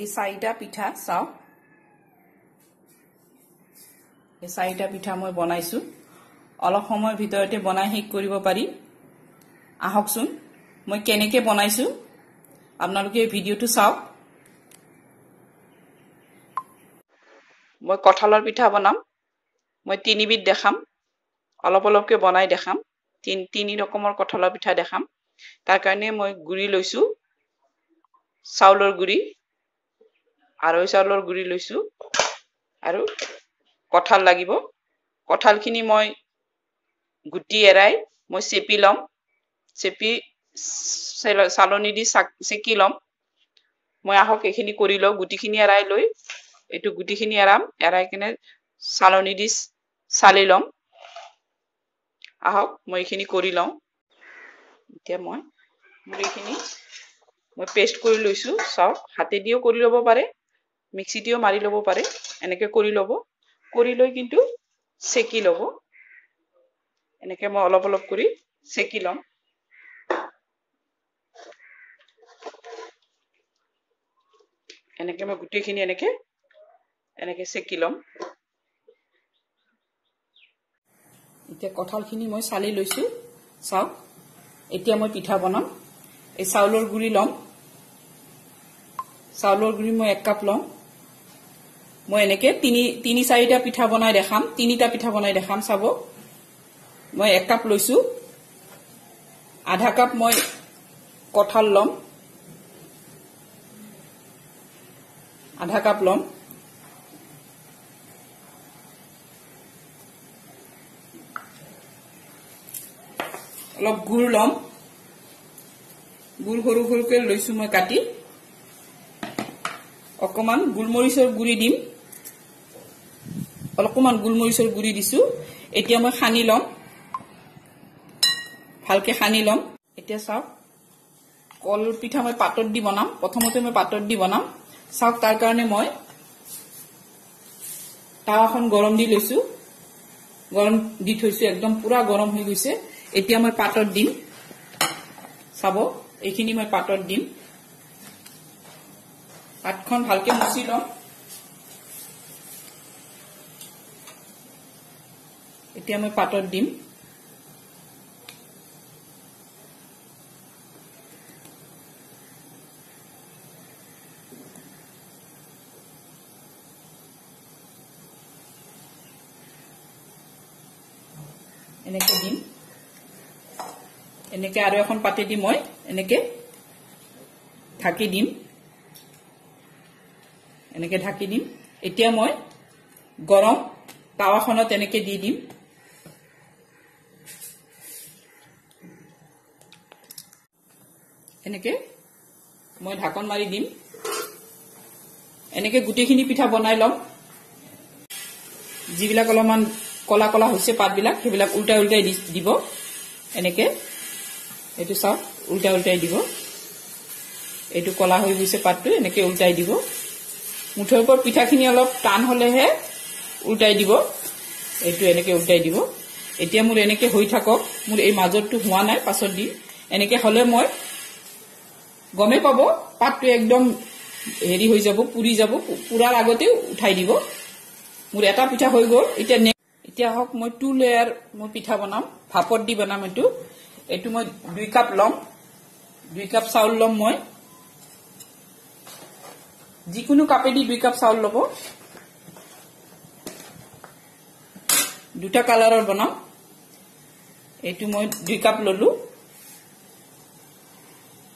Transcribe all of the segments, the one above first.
এই চাৰিটা পিঠা চাওক এই চাৰিটা পিঠা মই বনাইছো। অলপ সময়ৰ ভিতৰতে বনাই শেষ কৰিব পাৰি। আহকচোন মই কেনেকে বনাইছো আপোনালোকে এই ভিডিঅ'টো চাওক। মই কঁঠালৰ পিঠা বনাম। মই তিনিবিধ দেখাম। অলপ অলপকৈ বনাই দেখাম। তিনি তিনি ৰকমৰ কঁঠালৰ পিঠা দেখাম। তাৰ কাৰণে মই গুড়ি লৈছো চাউলৰ গুড়ি। আৰৈ চাউলৰ গুড়ি লৈছো। আৰু কঁঠাল লাগিব। কঁঠালখিনি মই গুটি এৰাই মই চেপি ল'ম। চেপি চালনি দি চেকি ল'ম। মই আহক এইখিনি কৰি লওঁ। গুটিখিনি এৰাই লৈ এইটো গুটিখিনি এৰাম। এৰাই কিনে চালনি দি চালি ল'ম। আহক মই এইখিনি কৰি লওঁ। এতিয়া মই মোৰ এইখিনি মই পেষ্ট কৰি লৈছো। চাওক হাতেদিও কৰি ল'ব পাৰে। মিক্সিতেও মাৰি ল'ব পাৰে এনেকে কৰি ল'ব। কৰি লৈ কিন্তু চেকি ল'ব। এনেকে মই অলপ অলপ কৰি চেকি ল'ম। এনেকে মই গোটেইখিনি এনেকে এনেকে চেকি ল'ম। এতিয়া কঁঠালখিনি মই চালি লৈছো। চাওক এতিয়া মই পিঠা বনাম। এই চাউলৰ গুড়ি ল'ম। চাউলৰ গুড়ি মই এক কাপ ল'ম। মই এনেকে তিনি তিনি চাৰিটা পিঠা বনাই দেখাম, তিনিটা পিঠা বনাই দেখাম, চাব। মই এক কাপ লৈছো। আধা কাপ মই কঁঠাল ল'ম। আধা কাপ ল'ম। অলপ গুড় ল'ম। গুড় সৰু সৰুকৈ লৈছো মই কাটি। অকমান গোলমৰিচৰ গুড়ি দিম। অলপমান গোলমৰিচৰ গুড়ি দিছো। এতিয়া মই সানি ল'ম। ভালকে সানি ল'ম। এতিয়া চাওক কল পিঠা মই পাতত দি বনাম। প্ৰথমতে মই পাতত দি বনাম। চাওক তাৰ কাৰণে মই টাৱাখন গৰম দি লৈছো। গৰম দি থৈছো একদম পুৰা গৰম হৈ গৈছে। এতিয়া মই পাতত দিম। চাব এইখিনি মই পাতত দিম। পাতখন ভালকে মুচি লম। এতিয়া মই পাতত দিম। এনেকে দিম। এনেকে আৰু এখন পাতি দি মই এনেকে ঢাকি দিম। এনেকে ঢাকি দিম। এতিয়া মই গৰম টাৱাখনত এনেকে দি দিম। এনেকে মই ঢাকন মাৰি দিম। এনেকে গোটেইখিনি পিঠা বনাই ল'ম। যিবিলাক অলপমান কলা কলা হৈছে পাতবিলাক সেইবিলাক উল্টাই উল্টাই দিব। এনেকে এইটো চাওক উল্টাই উল্টাই দিব। এইটো কলা হৈ গৈছে পাতটো এনেকে উল্টাই দিব। মুঠৰ ওপৰত পিঠাখিনি অলপ টান হলেহে উল্টাই দিব। এইটো এনেকে উল্টাই দিব। এতিয়া মোৰ এনেকে হৈ থাকক। মোৰ এই মাজতটো হোৱা নাই পাছত দিম এনেকে হলে মই গমেই পাব পাতটো একদম হেৰি হৈ যাব পুৰি যাব পুৰাৰ আগতে উঠাই দিব। মোৰ এটা পিঠা হৈ গ'ল এতিয়া এতিয়া হওক মই টু লেয়াৰ মই পিঠা বনাম ভাপত দি বনাম এইটো। এইটো মই দুই কাপ ল'ম দুই কাপ চাউল ল'ম মই। যিকোনো কাপেদি দুই কাপ চাউল ল'ব। দুটা কালাৰৰ বনাম। এইটো মই দুই কাপ ললো।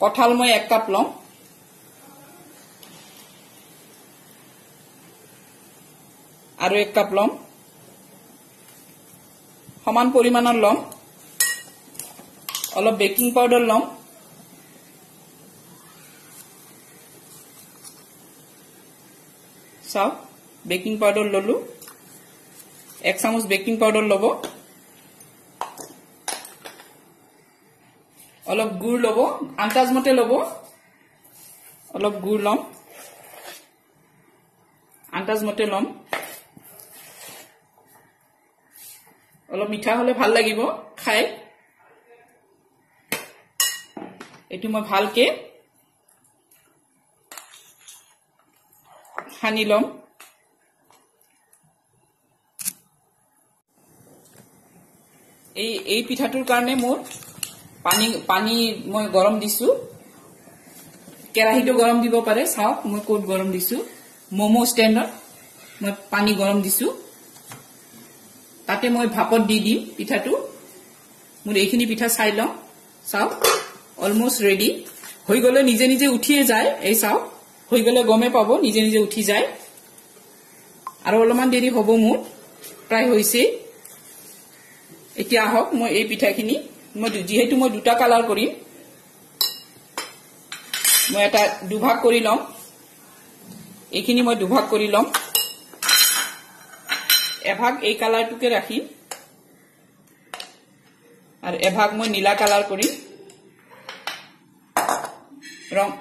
কঁঠাল মই এক কাপ ল'ম আৰু এক কাপ ল'ম সমান পৰিমাণৰ ল'ম অলপ বেকিং পাউডাৰ ল'ম চাওক, বেকিং পাউডাৰ ললো। এক চামুচ বেকিং পাউডাৰ ল'ব। অলপ গুড় ল'ব আন্দাজমতে ল'ব। অলপ গুড় ল'ম। আন্দাজমতে ল'ম। অলপ মিঠা হলে ভাল লাগিব খাই। এইটো মই ভালকে সানি ল'ম। এই এই পিঠাটোৰ কাৰণে মোৰ পানী পানী মই গৰম দিছো। কেৰাহীটো গৰম দিব পাৰে চাওক মই ক'ত গৰম দিছো। ম'ম' ষ্টেণ্ডত মই পানী গৰম দিছো। তাতে মই ভাপত দি দিম পিঠাটো। মোৰ এইখিনি পিঠা চাই লওঁ। চাওক অলমষ্ট ৰেডি হৈ গ'লে নিজে নিজে উঠিয়ে যায়। এই চাওক হৈ গ'লে গমেই পাব নিজে নিজে উঠি যায়। আৰু অলপমান দেৰি হ'ব মোৰ। প্ৰায় হৈছেই। এতিয়া আহক মই এই পিঠাখিনি মই যিহেতু মই দুটা কালাৰ কৰিম মই এটা দুভাগ কৰি ল'ম। এইখিনি মই দুভাগ কৰি ল'ম। এভাগ এই কালাৰটোকে ৰাখিম। আৰু এভাগ মই নীলা কালাৰ কৰিম।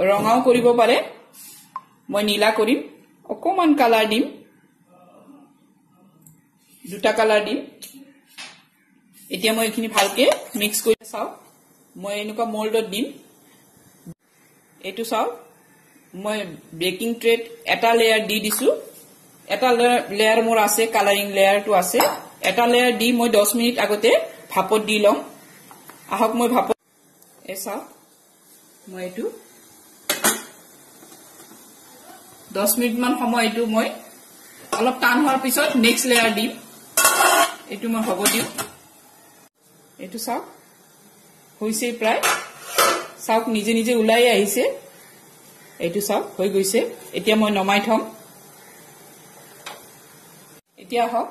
ৰঙাও কৰিব পাৰে। মই নীলা কৰিম। অকণমান কালাৰ দিম। দুটা কালাৰ দিম। এতিয়া মই এইখিনি ভালকে মিক্স কৰি চাওঁ। মই এনেকুৱা মল্ডত দিম। এইটো চাওক মই বেকিং ট্ৰেত এটা লেয়াৰ দি দিছো। এটা লেয়াৰ মোৰ আছে কালাৰিং লেয়াৰটো আছে। এটা লেয়াৰ দি মই দহ মিনিট আগতে ভাপত দি ল'ম। আহক মই ভাপত এই চাওক মই এইটো। দহ মিনিটমান সময় এইটো মই অলপ টান হোৱাৰ পিছত নেক্সট লেয়াৰ দিম। এইটো মই হ'ব দিওঁ। এইটো চাওক। হৈছেই প্ৰায়। চাওক নিজে নিজে ওলাই আহিছে। এইটো চাওক হৈ গৈছে। এতিয়া মই নমাই থম। এতিয়া হওক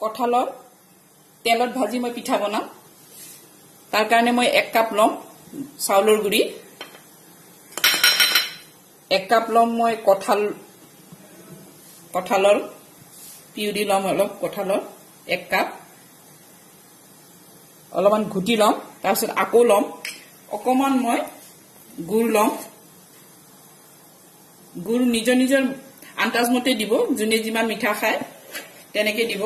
কঁঠালৰ তেলত ভাজি মই পিঠা বনাম। তাৰ কাৰণে মই এক কাপ ল'ম চাউলৰ গুড়ি। এক কাপ ল'ম মই কঁঠাল কঁঠালৰ পিউৰি ল'ম অলপ কঁঠালৰ। এক কাপ। অলপমান ঘুটি ল'ম তাৰপিছত আকৌ ল'ম। অকণমান মই গুড় ল'ম। গুড় নিজৰ নিজৰ আন্দাজমতে দিব যোনে যিমান মিঠা খায় তেনেকে দিব।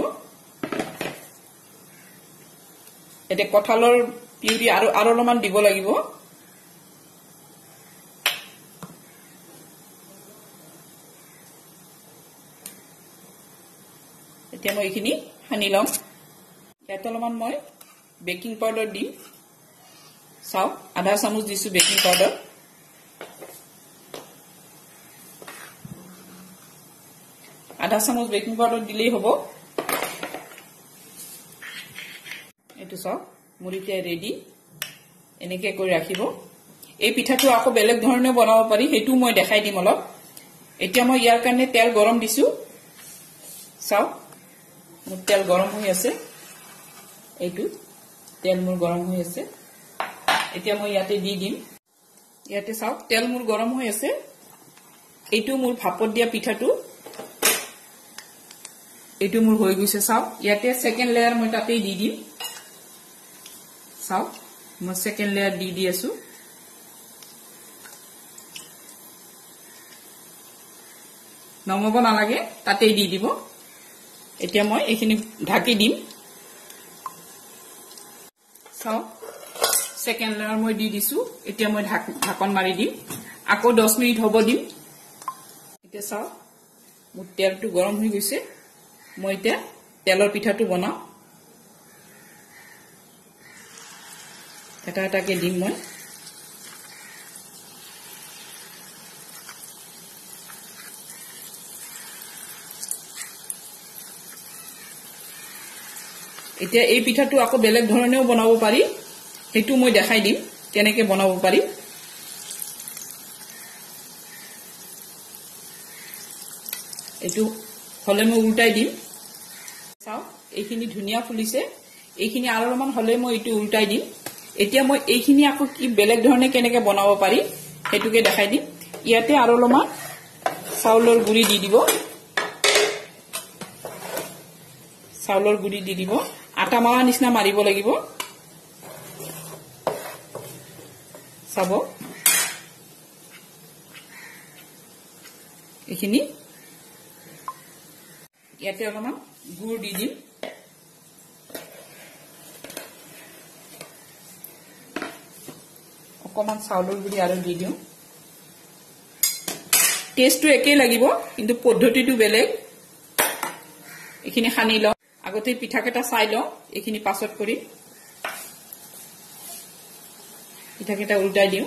এতিয়া কঁঠালৰ পিউৰি আৰু আৰু অলপমান দিব লাগিব। এতিয়া মই এইখিনি সানি ল'ম। ইয়াত অলপমান মই বেকিং পাউডাৰ দিম চাওক আধা চামুচ দিছো বেকিং পাউডাৰ আধা চামুচ বেকিং পাউডাৰ দিলেই হ'ব এইটো চাওক মোৰ এতিয়া ৰেডি এনেকে কৰি ৰাখিব এই পিঠাটো আকৌ বেলেগ ধৰণে বনাব পাৰি সেইটোও মই দেখাই দিম অলপ এতিয়া মই ইয়াৰ কাৰণে তেল গৰম দিছো চাওক মোৰ তেল গৰম হৈ আছে এইটো তেল মোৰ গৰম হৈ আছে। এতিয়া মই ইয়াতে দি দিম। ইয়াতে চাওক তেল মোৰ গৰম হৈ আছে। এইটো মোৰ ভাপত দিয়া পিঠাটো। এইটো মোৰ হৈ গৈছে চাওক। ইয়াতে ছেকেণ্ড লেয়াৰ মই তাতেই দি দিম। চাওক মই ছেকেণ্ড লেয়াৰ দি দি আছো। নমাব নালাগে তাতেই দি দিব। এতিয়া মই এইখিনি ঢাকি দিম। চাওক ছেকেণ্ড লেয়াৰ মই দি দিছো। এতিয়া মই ঢাকন মাৰি দিম। আকৌ দহ মিনিট হ'ব দিম। এতিয়া চাওক মোৰ তেলটো গৰম হৈ গৈছে। মই এতিয়া তেলৰ পিঠাটো বনাওঁ। এটা এটাকে দিম মই। এতিয়া এই পিঠাটো আকৌ বেলেগ ধৰণেও বনাব পাৰি। সেইটো মই দেখাই দিম কেনেকে বনাব পাৰি। এইটো হলে মই উল্টাই দিম। চাওক এইখিনি ধুনীয়া ফুলিছে। এইখিনি আৰু অলপমান হলে মই এইটো উল্টাই দিম। এতিয়া মই এইখিনি আকৌ কি বেলেগ ধৰণে কেনেকে বনাব পাৰি সেইটোকে দেখাই দিম। ইয়াতে আৰু অলপমান চাউলৰ গুড়ি দি দিব। চাউলৰ গুড়ি দি দিব। আটা মাৰা নিচিনা মাৰিব লাগিব। চাব। এইখিনি। ইয়াতে অলপমান গুড় দি দিম। অকমান চাউলৰ গুড়ি আৰু দি দিওঁ। টেষ্টটো একেই লাগিব কিন্তু পদ্ধতিটো বেলেগ। এইখিনি সানি লওঁ। আগতে পিঠাকেইটা চাই লওঁ এইখিনি পাছত কৰি। পিঠাকেইটা উল্টাই দিওঁ।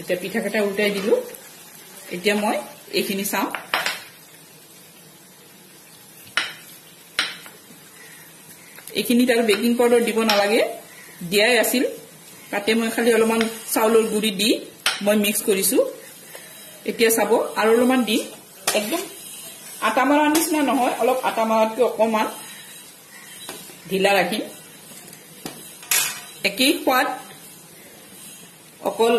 এতিয়া পিঠাকেইটা উল্টাই দিলো। এতিয়া মই এইখিনি চাওঁ। এইখিনিত আৰু বেকিং পাউডাৰ দিব নালাগে দিয়াই আছিল। তাতে মই খালি অলপমান চাউলৰ গুড়ি দি মই মিক্স কৰিছো। এতিয়া চাব আৰু অলপমান দি একদম আটা মৰাৰ নিচিনা নহয় অলপ আটা মৰাতকৈ অকণমান ঢিলা ৰাখিম একেই সোৱাদ অকল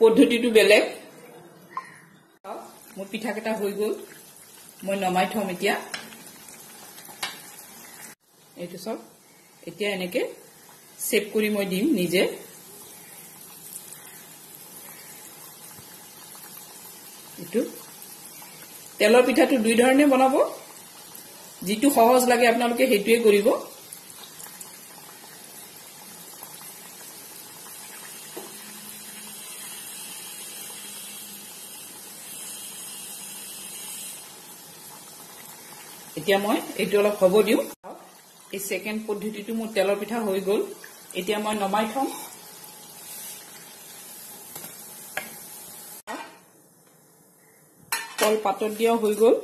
পদ্ধতিটো বেলেগ। মোৰ পিঠাকেইটা হৈ গ'ল মই নমাই থম এতিয়া। এইটো চাওক এতিয়া এনেকে চেভ কৰি মই দিম নিজে। তেলৰ পিঠাটো দুই ধৰণে বনাব। যিটো সহজ লাগে আপোনালোকে সেইটোৱে কৰিব। এতিয়া মই এইটো অলপ হ'ব দিওঁ। এই ছেকেণ্ড পদ্ধতিটো মোৰ তেলৰ পিঠা হৈ গ'ল। এতিয়া মই নমাই থম। কল পাতত দিয়াও হৈ গ'ল।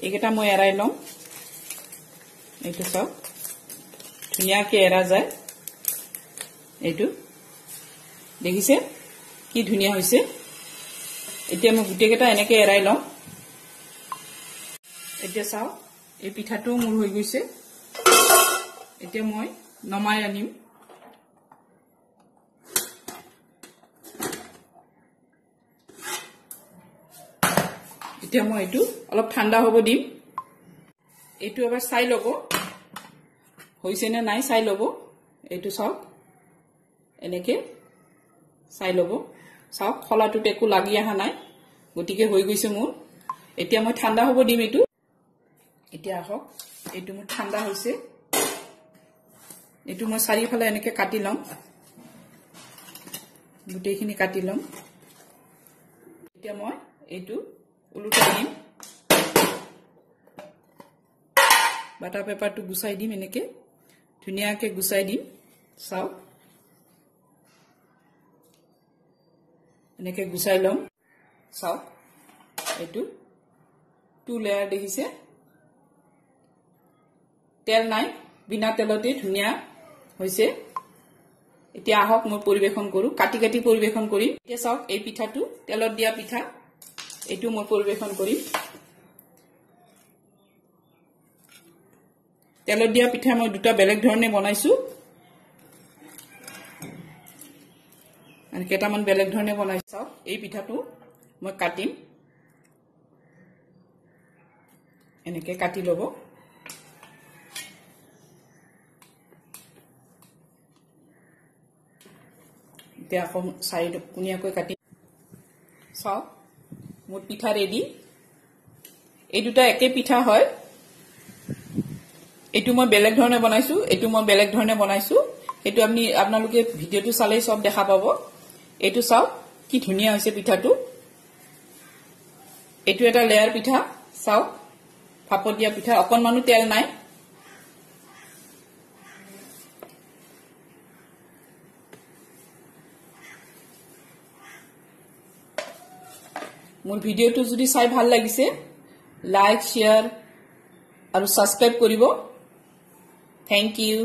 এইকেইটা মই এৰাই লম। এইটো চাওক। ধুনীয়াকৈ এৰা যায়। এইটো। দেখিছে? কি ধুনীয়া হৈছে। এতিয়া মই গোটেইকেইটা এনেকে এৰাই লম। এতিয়া চাওক এই পিঠাটোও মোৰ হৈ গৈছে। এতিয়া মই নমাই আনিম। এতিয়া মই এইটো অলপ ঠাণ্ডা হ'ব দিম। এইটো এবাৰ চাই ল'ব। হৈছে নে নাই চাই ল'ব। এইটো চাওক। এনেকে চাই ল'ব। চাওক খলাটোত একো লাগি অহা নাই। গতিকে হৈ গৈছে মোৰ। এতিয়া মই ঠাণ্ডা হ'ব দিম এইটো। এতিয়া আহক। এইটো মোৰ ঠাণ্ডা হৈছে। এইটো মই চাৰিওফালে এনেকে কাটি ল'ম। গোটেইখিনি কাটি ল'ম। এতিয়া মই এইটো ওলোটাই দিম। বাটাৰ পেপাৰটো গুচাই দিম এনেকে। ধুনীয়াকে গুচাই দিম। চাওক। এনেকে গুচাই ল'ম। চাওক। এইটো টু লেয়াৰ দেখিছে। তেল নাই। বিনা তেলতে ধুনীয়া হৈছে। এতিয়া আহক মই পৰিৱেশন কৰো। কাটি কাটি পৰিৱেশন কৰিম। এতিয়া চাওক এই পিঠাটো তেলত দিয়া পিঠা এইটো মই পৰিৱেশন কৰিম। তেলত দিয়া পিঠা মই দুটা বেলেগ ধৰণে বনাইছো। কেইটামান বেলেগ ধৰণে বনাইছো চাওক। এই পিঠাটো মই কাটিম। এনেকে কাটি ল'ব। এতিয়া আকৌ চাৰি কোণীয়াকৈ কাটি চাওক মোৰ পিঠা ৰেডি এই দুটা একে পিঠা হয় এইটো মই বেলেগ ধৰণে বনাইছো এইটো মই বেলেগ ধৰণে বনাইছো সেইটো আপুনি আপোনালোকে ভিডিঅ'টো চালেই চব দেখা পাব এইটো চাওক কি ধুনীয়া হৈছে পিঠাটো এইটো এটা লেয়াৰ পিঠা চাওক ভাপত দিয়া পিঠা অকণমানো তেল নাই মোৰ ভিডিঅ'টো যদি চাই ভাল লাগিছে লাইক শ্বেয়াৰ আৰু ছাবস্ক্ৰাইব কৰিব। Thank you